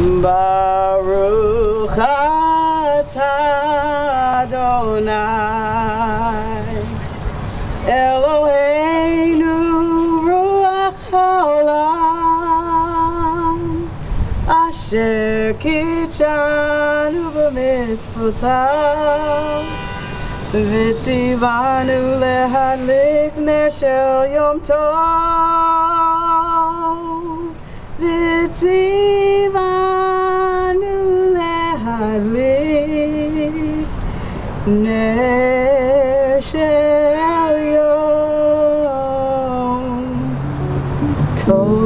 Baruch atah Adonai. Eloheinu ruach haolam. Asher kid'shanu b'mitzvotav. V'tzivanu lehadlik neshel yom tov. V'tzivanu yom tov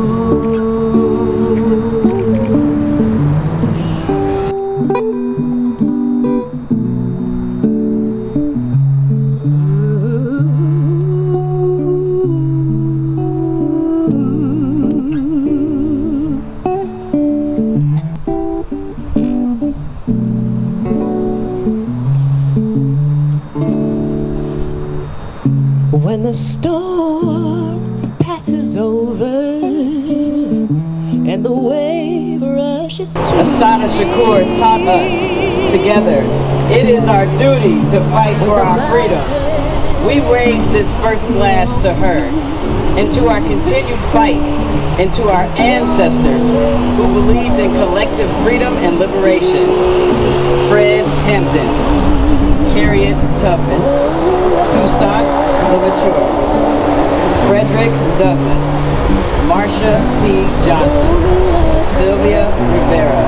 the storm passes over and the wave rushes to Assata Shakur taught us together. It is our duty to fight for our freedom. We raise this first glass to her and to our continued fight and to our ancestors who believed in collective freedom and liberation. Fred Hampton, Harriet Tubman, Toussaint Louverture, Frederick Douglass, Marsha P. Johnson, Sylvia Rivera,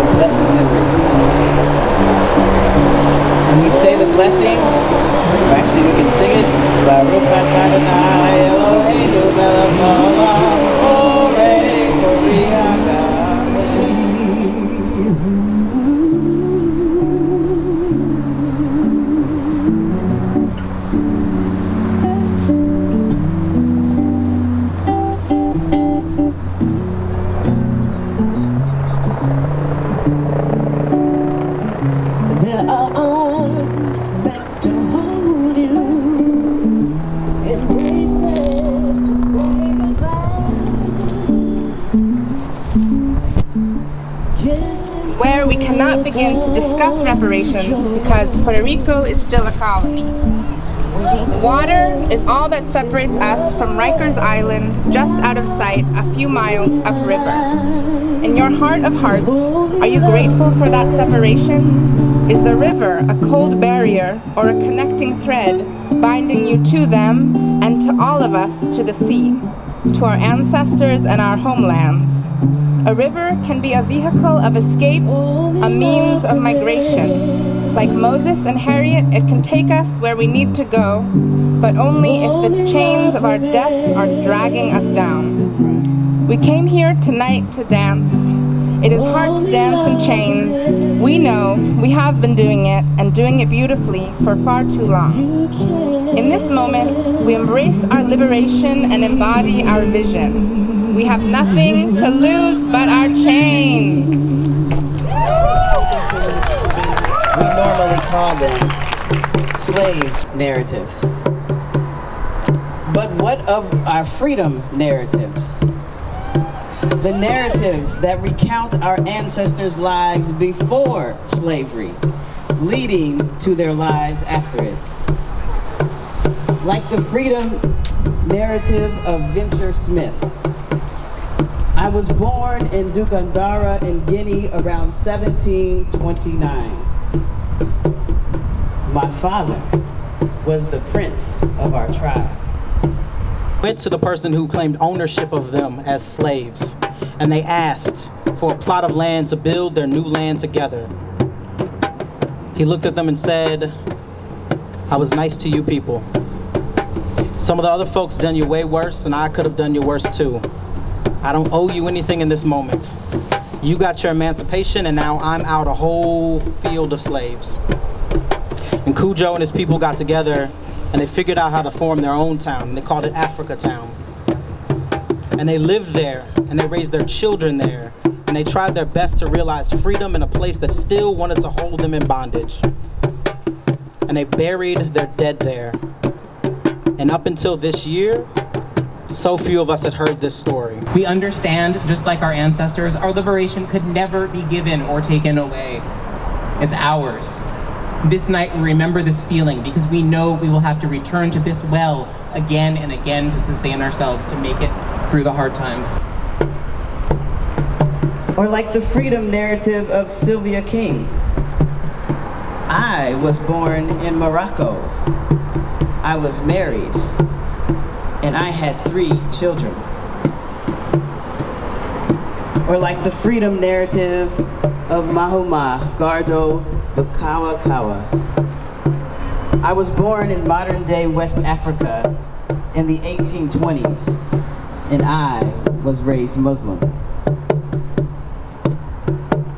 a blessed memory. And we say the blessing, or actually we can sing it, where we cannot begin to discuss reparations because Puerto Rico is still a colony. Water is all that separates us from Rikers Island, just out of sight, a few miles upriver. In your heart of hearts, are you grateful for that separation? Is the river a cold barrier or a connecting thread binding you to them and to all of us to the sea, to our ancestors and our homelands? A river can be a vehicle of escape, a means of migration. Like Moses and Harriet, it can take us where we need to go, but only if the chains of our debts are dragging us down. We came here tonight to dance. It is hard to dance in chains. We know we have been doing it and doing it beautifully for far too long. In this moment, we embrace our liberation and embody our vision. We have nothing to lose but our chains. We normally call them slave narratives. But what of our freedom narratives? The narratives that recount our ancestors' lives before slavery, leading to their lives after it. Like the freedom narrative of Venture Smith. I was born in Dukandarra in Guinea around 1729. My father was the prince of our tribe. went to the person who claimed ownership of them as slaves, and they asked for a plot of land to build their new land together. He looked at them and said, I was nice to you people. Some of the other folks done you way worse, and I could have done you worse too. I don't owe you anything in this moment. You got your emancipation, and now I'm out a whole field of slaves. And Cudjo and his people got together and they figured out how to form their own town. They called it Africa Town. And they lived there and they raised their children there. And they tried their best to realize freedom in a place that still wanted to hold them in bondage. And they buried their dead there. And up until this year, So few of us had heard this story. We understand, just like our ancestors, our liberation could never be given or taken away. It's ours. This night we remember this feeling because we know we will have to return to this well again and again to sustain ourselves, to make it through the hard times. Or like the freedom narrative of Sylvia King. I was born in Morocco. I was married, and I had three children. Or like the freedom narrative of Mahoma Gardo Bukawa Kawa. I was born in modern day West Africa in the 1820s, and I was raised Muslim.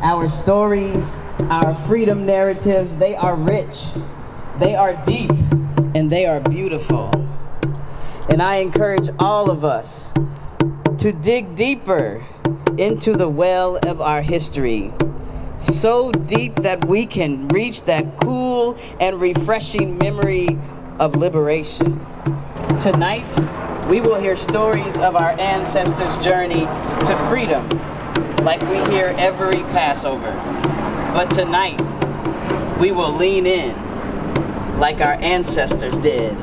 Our stories, our freedom narratives, they are rich, they are deep, and they are beautiful. And I encourage all of us to dig deeper into the well of our history, so deep that we can reach that cool and refreshing memory of liberation. Tonight, we will hear stories of our ancestors' journey to freedom like we hear every Passover. But tonight, we will lean in like our ancestors did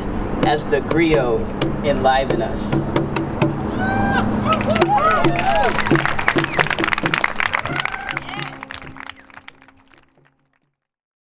as the griot enliven us.